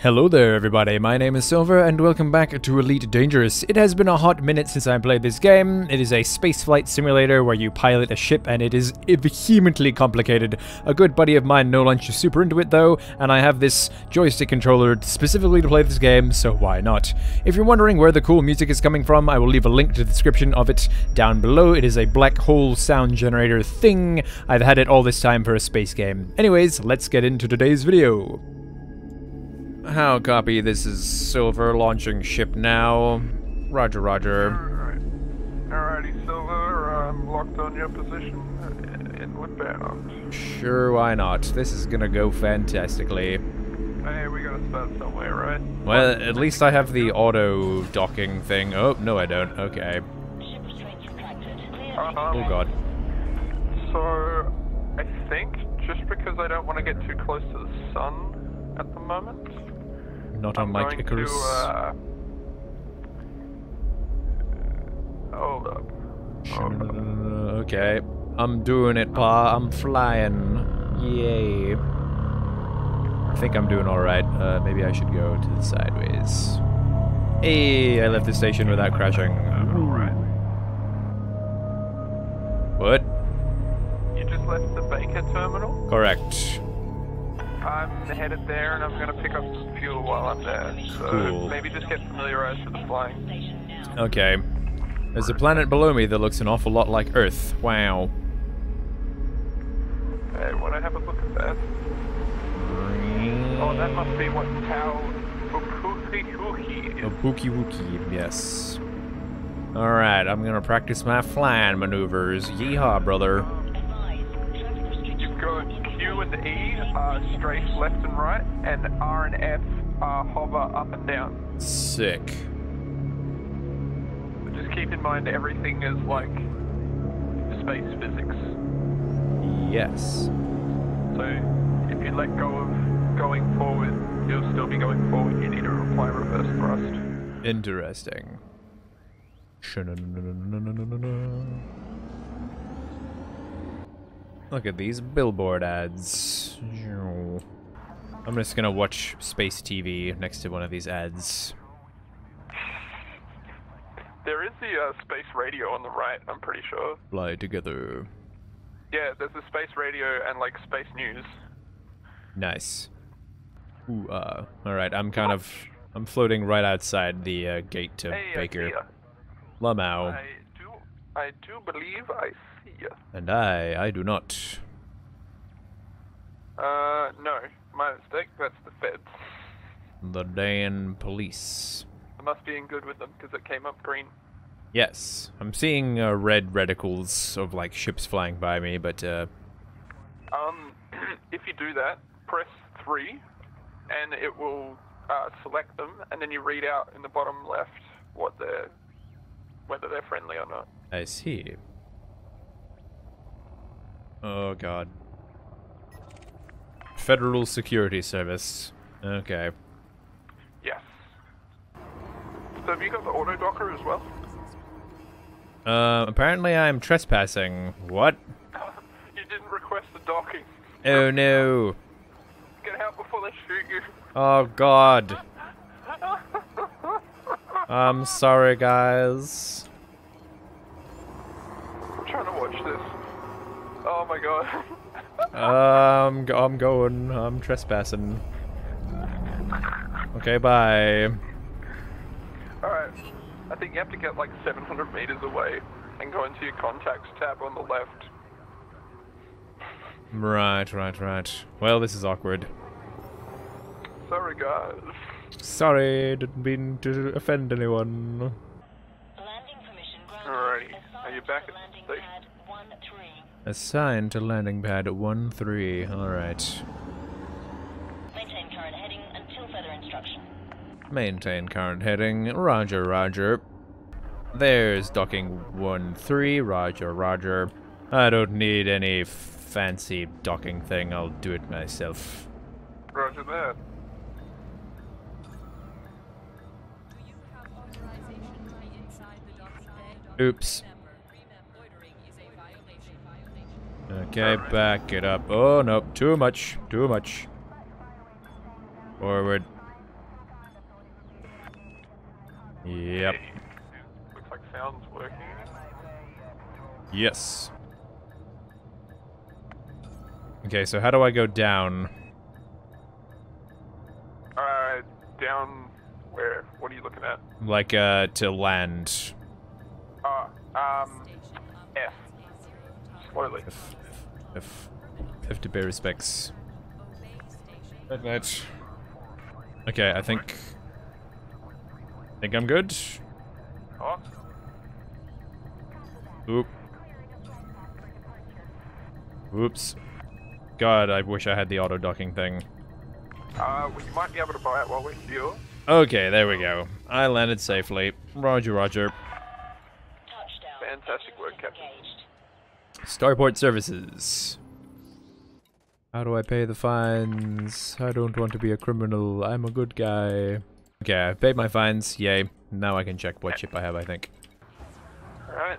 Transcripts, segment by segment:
Hello there everybody, my name is Silver and welcome back to Elite Dangerous. It has been a hot minute since I played this game. It is a spaceflight simulator where you pilot a ship and it is vehemently complicated. A good buddy of mine, No Lunch, is super into it though, and I have this joystick controller specifically to play this game, so why not? If you're wondering where the cool music is coming from, I will leave a link to the description of it down below. It is a black hole sound generator thing. I've had it all this time for a space game. Anyways, let's get into today's video. How copy, this is Silver launching ship now. Roger, roger. Alright. Alrighty, Silver, I'm locked on your position. uh, Inward bound. Sure, why not? This is gonna go fantastically. Hey, we gotta start somewhere, right? Well, at least I have the auto docking thing. Oh, no I don't. Okay. Um, Oh god. So, I think just because I don't want to get too close to the sun at the moment, Not I'm unlike Icarus. to, uh... Hold up. Hold up. Uh, okay. I'm doing it, Pa. I'm flying. Yay. I think I'm doing alright. Uh, maybe I should go to the sideways. Hey, I left the station without crashing. Alright. What? You just left the Baker terminal? Correct. I'm headed there and I'm gonna pick up some fuel while I'm there. So Cool. maybe just get familiarized with the flying. Okay. There's a planet below me that looks an awful lot like Earth. Wow. Hey, wanna have a look at that? Oh, that must be what Tau A is. Oh, bookie wookie, yes. Alright, I'm gonna practice my flying maneuvers. Yeehaw, brother. And E uh, are strafe left and right, and R and F are hover up and down. Sick. But just keep in mind everything is like space physics. Yes. So if you let go of going forward, you'll still be going forward. You need to apply reverse thrust. Interesting. Look at these billboard ads. I'm just gonna watch space TV next to one of these ads. There is the uh, space radio on the right. I'm pretty sure. Fly together. Yeah, there's a space radio and like space news. Nice. Ooh, uh, alright, I'm kind of... I'm floating right outside the uh, gate to Hey, Baker. Lamau. I do, I do believe I And I, I do not. Uh, no, my mistake. That's the feds. The Dan police. I must be in good with them because it came up green. Yes, I'm seeing uh, red reticles of like ships flying by me, but uh, Um, if you do that, press three, and it will uh, select them, and then you read out in the bottom left what they're, whether they're friendly or not. I see. Oh god. Federal Security Service. Okay. Yes. So have you got the auto docker as well? Uh, apparently I'm trespassing. What? you didn't request the docking. Oh no. Get out before they shoot you. Oh god. I'm sorry, guys. I'm trying to watch this. Oh my god. Um, I'm going. I'm trespassing. Okay, bye. Alright. I think you have to get like 700 meters away and go into your contacts tab on the left. Right, right, right. Well, this is awkward. Sorry, guys. Sorry, didn't mean to offend anyone. Alrighty. Are you back at the station? Assigned to landing pad 1-3. Alright. Maintain current heading until further instruction. Maintain current heading. Roger, roger. There's docking 1-3. Roger, roger. I don't need any fancy docking thing. I'll do it myself. Roger that. Do you have authorization to be inside the docking bay? Oops. Remember, loitering is a violation. Violation. Okay, back it up. Oh, no. Too much. Too much. Forward. Yep. Looks like sound's working. Yes. Okay, so how do I go down? Uh, down where? What are you looking at? Like, uh, to land. Uh, um, F. Slowly. If, if, if to pay respects. Red light. Okay, I think... I think I'm good. Oh, Oop. Oops. God, I wish I had the auto-docking thing. uh, well, you might be able to buy it while we're here. Okay, there we go. I landed safely. Roger, roger. Touchdown. Fantastic work, Captain. Engaged. Starport services. How do I pay the fines? I don't want to be a criminal. I'm a good guy. Okay, I paid my fines. Yay. Now I can check what ship I have, I think. Alright.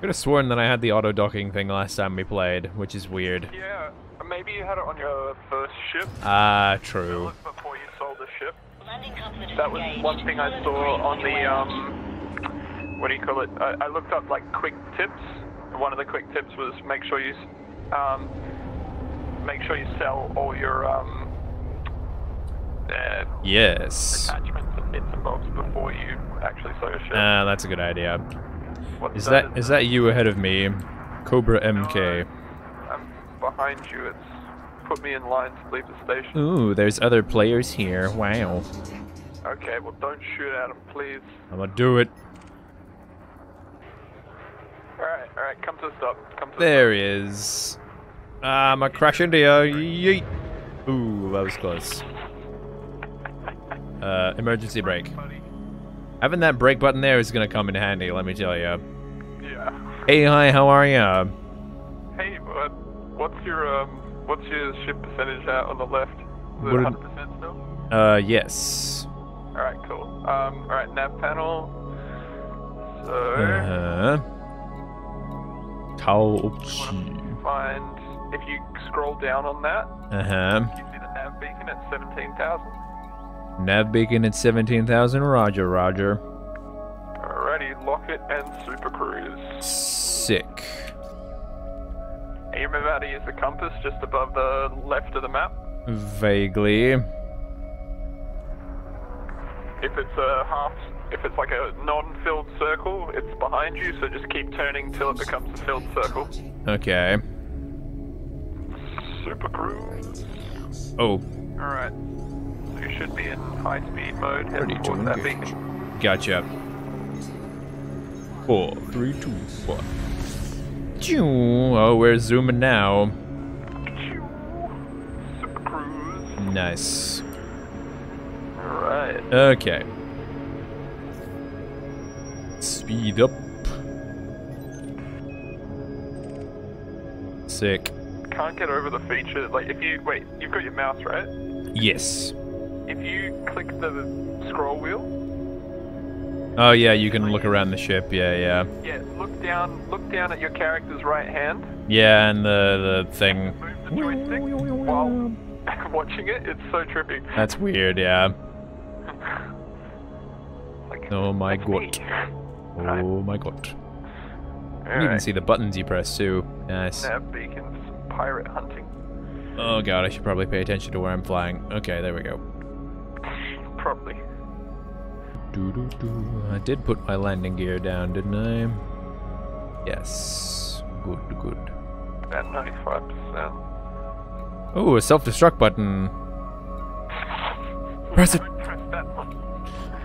Could have sworn that I had the auto-docking thing last time we played, which is weird. Yeah, maybe you had it on your first ship. Ah, true. Before you sold the ship. Landing comfort is That was one thing I saw on the, um, what do you call it? I, I looked up, like, quick tips. One of the quick tips was make sure you, um, make sure you sell all your, um, uh, Yes. attachments and bits and bobs before you actually sell your ship. Ah, that's a good idea. What's Is that is that you ahead of me? Cobra MK. I'm behind you. It's put me in line to leave the station. Ooh, there's other players here. Wow. Okay, well, don't shoot at him, please. I'm gonna do it. Alright, alright, come to a stop. Come to There he is. Ah, I'm gonna crash into you. Yeet. Ooh, that was close. Uh, emergency brake. Having that brake button there is gonna come in handy, let me tell you. Yeah. Hey, hi, how are you? Hey, bud. What's your, um, what's your ship percentage at on the left? Is it 100% still? Uh, yes. Alright, cool. Um, alright, nav panel. So, Uh huh. Option. find, if you scroll down on that, Uh huh. you see the nav beacon at 17,000. Nav beacon at 17,000. Roger, Roger. Alrighty, lock it and super cruise. Sick. And you remember how to use the compass just above the left of the map? Vaguely. If it's a half, if it's like a non-filled circle, it's behind you, so just keep turning till it becomes a filled circle. Okay. Super cruise. Oh, Alright. So you should be in high speed mode, heading ready to towards that engage. beacon. Gotcha. Four, three, two, one. Choo. Oh, we're zooming now. Phew. Super cruise. Nice. Alright. Okay. Speed up. Sick. Can't get over the feature, like if you, wait, you've got your mouse, right? Yes. If you click the scroll wheel, Oh yeah, you can look around the ship. Yeah, yeah, yeah, look down, look down at your character's right hand, yeah, and the the thing. move the joystick while watching it, it's so trippy. That's weird. Yeah. Like, Oh my god. Oh my god. You can even see the buttons you press too. Nice. Nav beacons, pirate hunting. Oh god, I should probably pay attention to where I'm flying. Okay, there we go. Probably. Doo -doo -doo. I did put my landing gear down, didn't I? Yes. Good, good. About 95%. Oh, a self-destruct button. Press it. Press.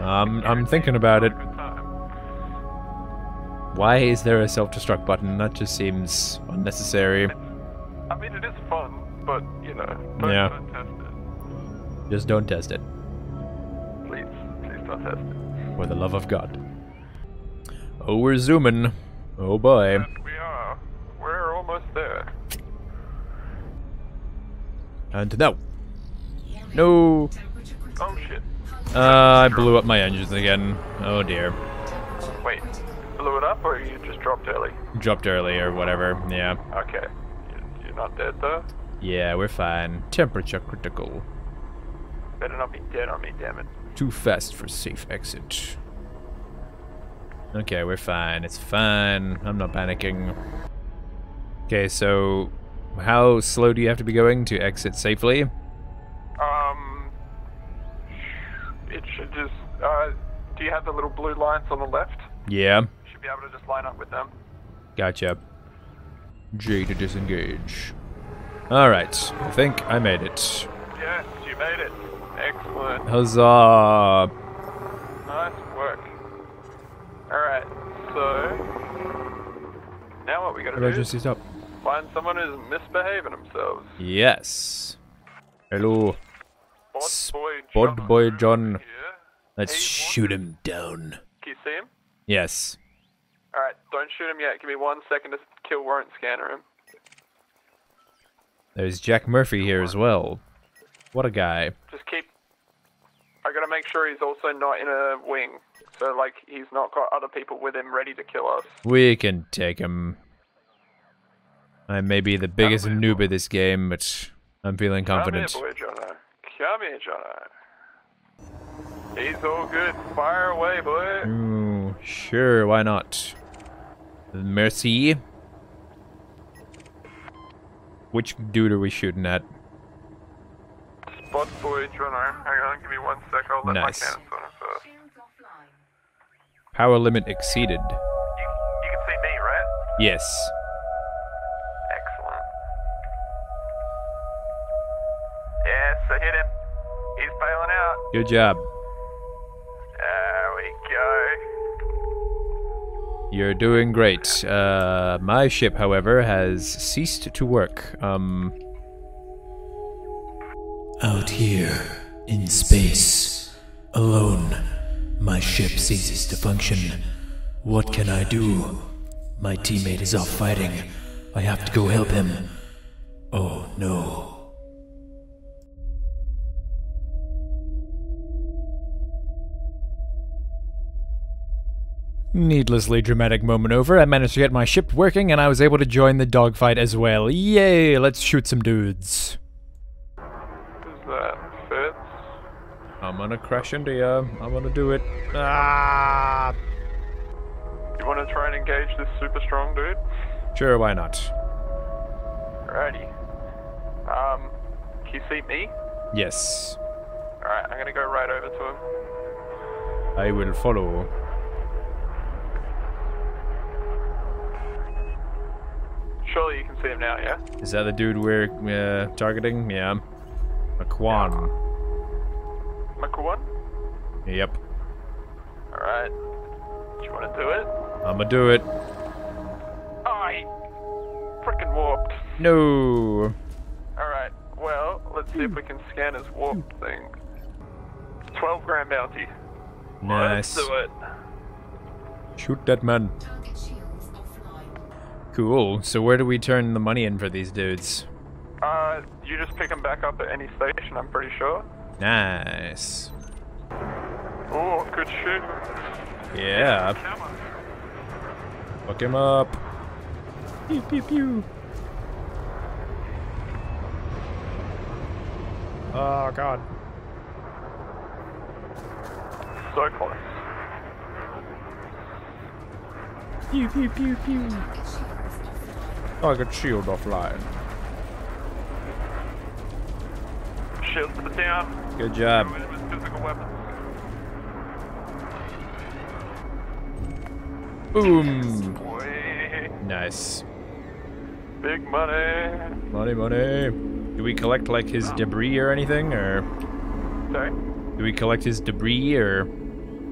Um, I'm thinking about it. Why is there a self-destruct button? That just seems unnecessary. I mean, it is fun, but, you know, don't, Yeah. don't test it. Just don't test it. Please, please don't test it. For the love of God. Oh, we're zooming. Oh boy. Yes, we are. We're almost there. And now. No. Oh shit. Uh, I blew up my engines again. Oh dear. Wait, blew it up or you just dropped early? Dropped early or whatever. Yeah. Okay. You- You're not dead though? Yeah, we're fine. Temperature critical. Better not be dead on me, damn it. Too fast for safe exit. Okay, we're fine. It's fine. I'm not panicking. Okay, so how slow do you have to be going to exit safely? Um, it should just. Uh, do you have the little blue lines on the left? Yeah. Should be able to just line up with them. Gotcha. J to disengage. Alright, I think I made it. Yes, you made it. Excellent. Huzzah! Nice work. Alright, so. Now what we gotta do is Emergency stop. find someone who's misbehaving themselves. Yes. Hello. Bod boy Bod John boy John. Let's shoot him down. Can you see him? Yes. Alright, don't shoot him yet. Give me one second to kill warrant scanner him. There's Jack Murphy here as well. What a guy. Just keep. I gotta make sure he's also not in a wing. So, like, he's not got other people with him ready to kill us. We can take him. I may be the biggest Come noob at this game, but I'm feeling confident. Come here, boy, Jono. Come here, Jono. He's all good. Fire away, boy. Sure, why not? Mercy. Which dude are we shooting at? Spot boy. Hang on, give me one sec. I'll let Nice. my cannons on first. Power limit exceeded. You, you can see me, right? Yes. Excellent. Yes, I hit him. He's bailing out. Good job. You're doing great. Uh, my ship, however, has ceased to work. Um, Out here, in space, alone, my ship ceases to function. What can I do? My teammate is off fighting. I have to go help him. Oh no. Needlessly dramatic moment over. I managed to get my ship working, and I was able to join the dogfight as well. Yay! Let's shoot some dudes. Is that Fitz? I'm gonna crash into you. I'm gonna do it. Ah! You want to try and engage this super strong dude? Sure, why not? Alrighty. Um, can you see me? Yes, Alright, I'm gonna go right over to him. I will follow. Surely you can see him now, yeah? Is that the dude we're uh, targeting? Yeah. McQuan. McQuan? Yep. Alright. Do you want to do it? I'ma do it. He frickin' warped. No. Alright, well, let's see if we can scan his warp thing. 12 grand bounty. Nice. Let's do it. Shoot that man. Cool. So where do we turn the money in for these dudes? Uh, you just pick him back up at any station, I'm pretty sure. Nice. Oh, good shit. Yeah. Fuck him up. Pew pew pew. Oh god. So close. Pew pew pew pew. Target shield offline. Shields put down. Good job. Boom. Boy, Nice. big money. Money, money. Do we collect like his debris or anything, or Sorry. do we collect his debris, or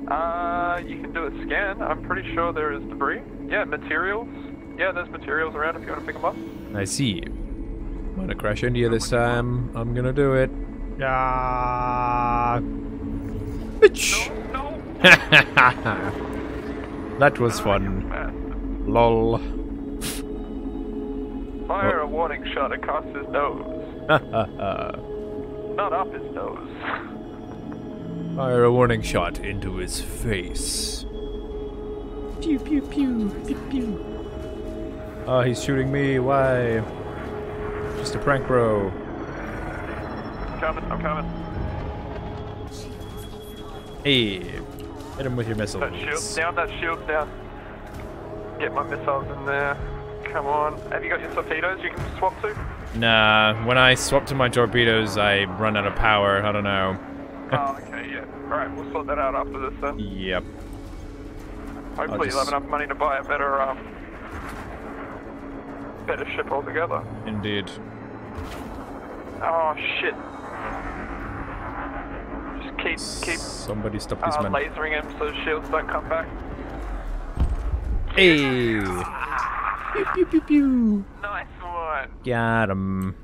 Uh, you can do a scan. I'm pretty sure there is debris. Yeah, materials. Yeah, there's materials around if you want to pick them up. I see. I'm gonna crash into you this time. I'm gonna do it. Ah. Bitch. No. that was fun. Lol. Fire a warning shot across his nose. Not up his nose. Fire a warning shot into his face. Pew pew pew pew pew. Oh, he's shooting me. Why? Just a prank, bro. I'm Coming, I'm coming. Hey. Hit him with your missiles. That shield's down, that shield's down. Get my missiles in there. Come on. Have you got your torpedoes you can swap to? Nah, when I swap to my torpedoes, I run out of power. I don't know. oh, okay, yeah. Alright, we'll sort that out after this then. Yep. Hopefully you'll have enough money to buy a better, um, better ship altogether. Indeed. Oh, shit. Just keep, keep, Somebody stop uh, this man. lasering him so shields don't come back. Hey! Pew pew pew pew. Nice one. Got him.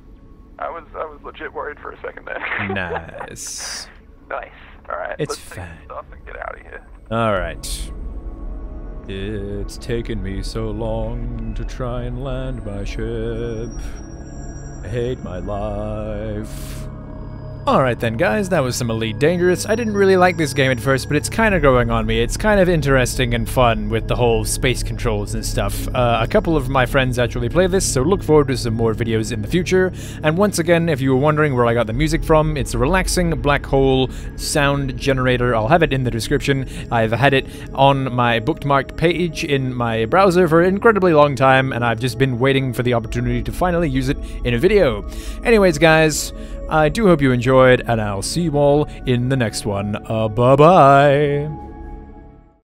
I was, I was legit worried for a second there. Nice. nice. Alright, It's let's fine. this stuff and get out of here. Alright. It's taken me so long to try and land my ship. I hate my life. Alright then guys, that was some Elite Dangerous. I didn't really like this game at first, but it's kind of growing on me. It's kind of interesting and fun with the whole space controls and stuff. Uh, a couple of my friends actually play this, so look forward to some more videos in the future. And once again, if you were wondering where I got the music from, it's a relaxing black hole sound generator. I'll have it in the description. I've had it on my bookmarked page in my browser for an incredibly long time, and I've just been waiting for the opportunity to finally use it in a video. Anyways, guys, I do hope you enjoyed, and I'll see you all in the next one. Uh, bye bye.